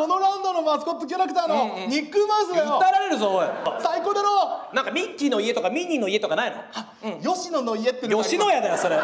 このラウンドのマスコットキャラクターのニックマウスだよ。訴えられるぞおい。最高だろ。なんかミッキーの家とかミニーの家とかないの？吉野の家ってのが吉野家だよそれ。